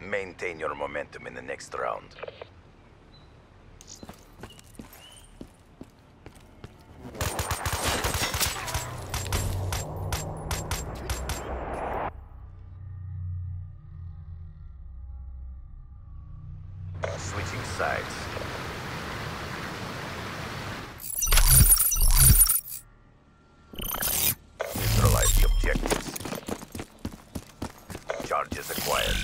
Maintain your momentum in the next round. Switching sides. Neutralize the objectives. Charges acquired.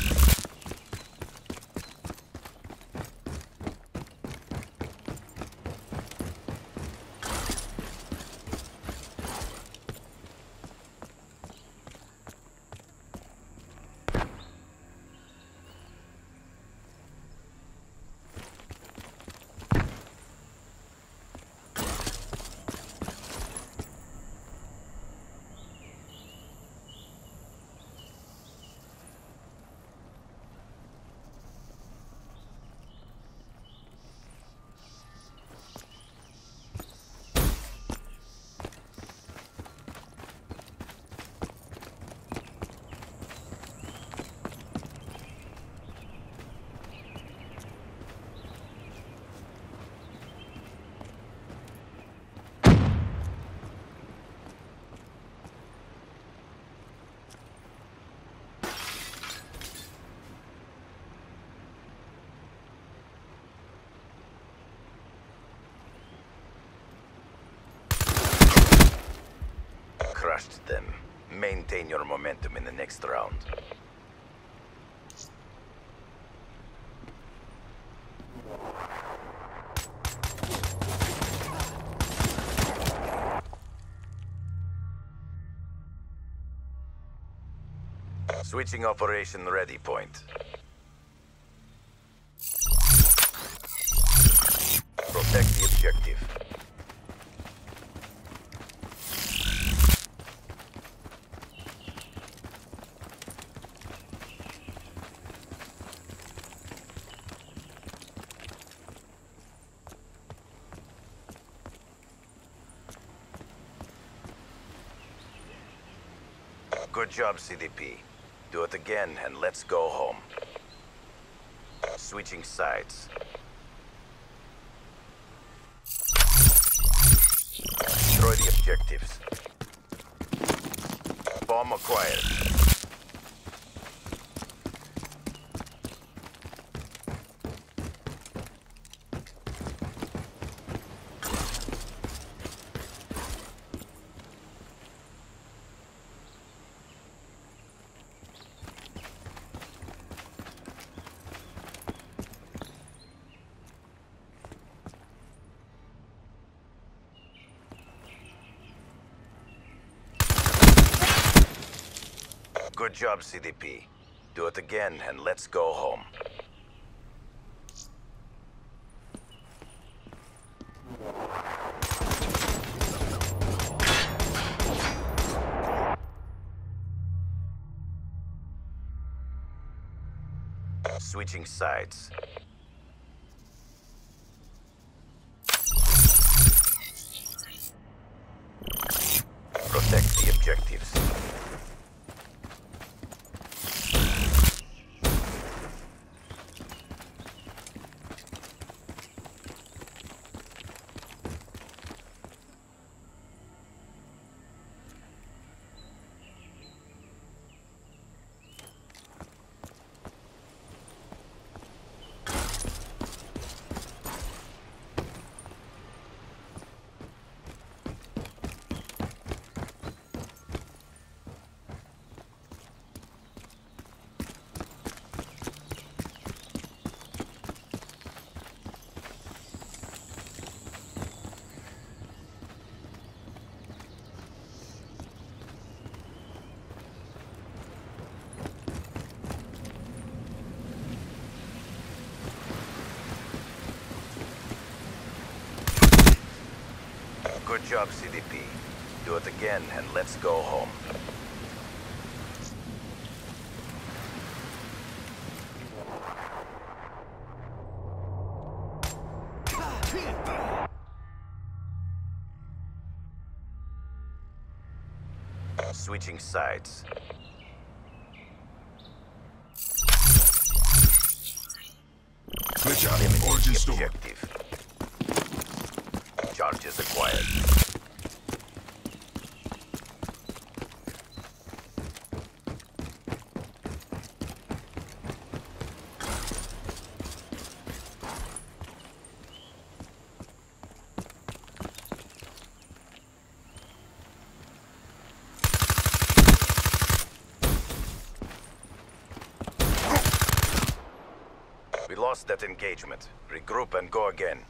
Crushed them. Maintain your momentum in the next round. Switching operation ready point. Protect the objective. Good job, CDP. Do it again and let's go home. Switching sides. Destroy the objectives. Bomb acquired. Good job, CDP. Do it again and let's go home. Switching sides. Protect the objectives. Good job, CDP. Do it again and let's go home. Switching sides. Weapons in store. objective. Charges acquired. That engagement. Regroup and go again.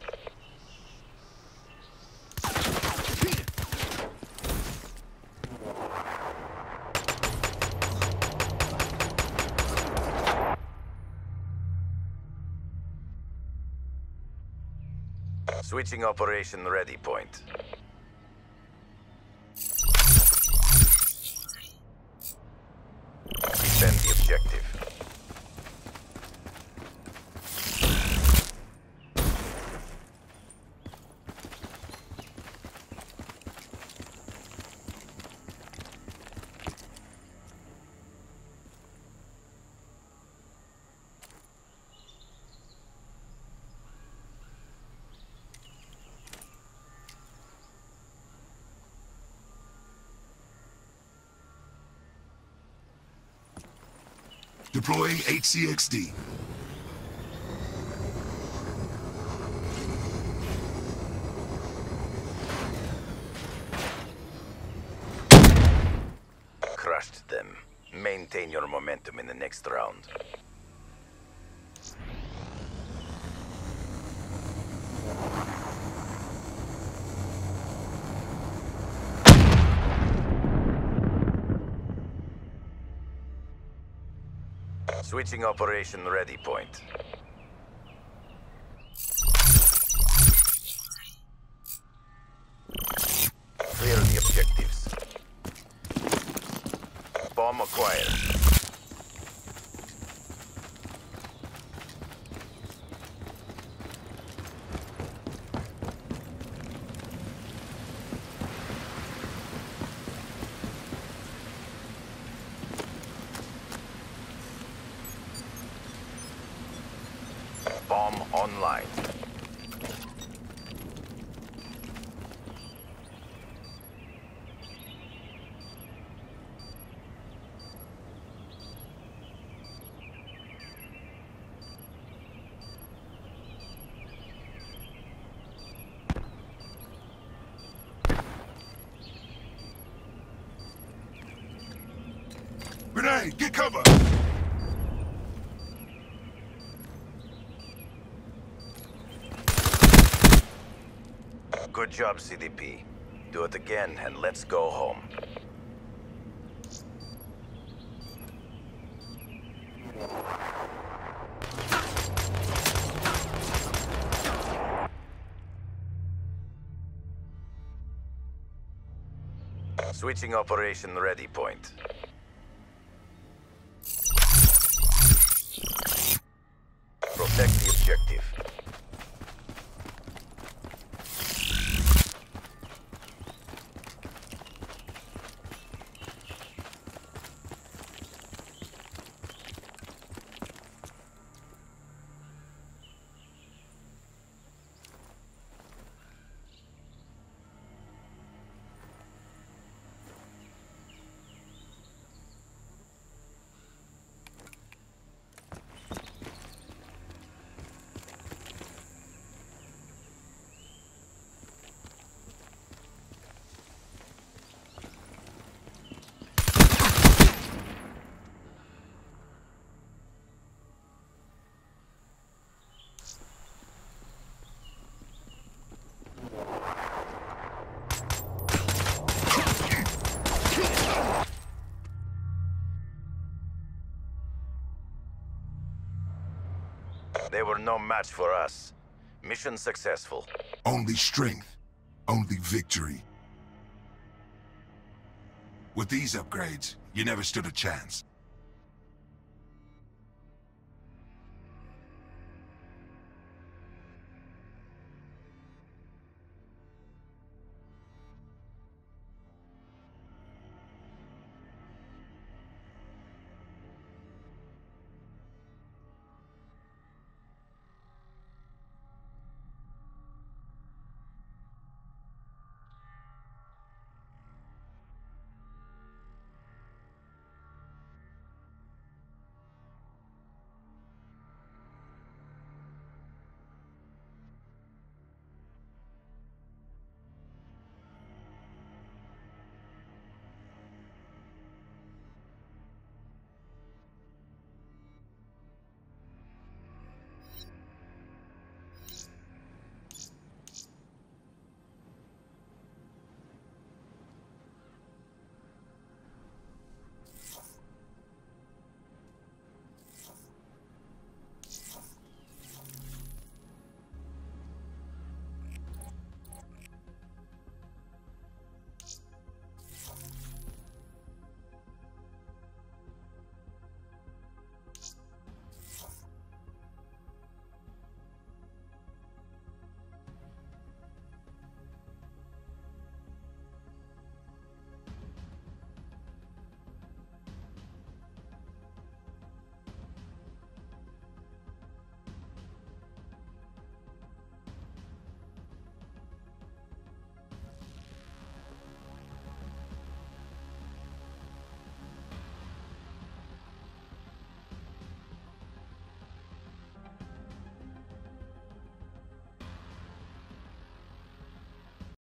Switching operation ready point. Defend the objective. Deploying HCXD. Crushed them. Maintain your momentum in the next round. Switching operation ready point. Clear the objectives. Bomb acquired. Bomb online. Grenade, get cover! Good job, CDP. Do it again and let's go home. Switching operation ready point. No match for us. Mission successful. Only strength. Only victory. With these upgrades, you never stood a chance.